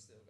Still.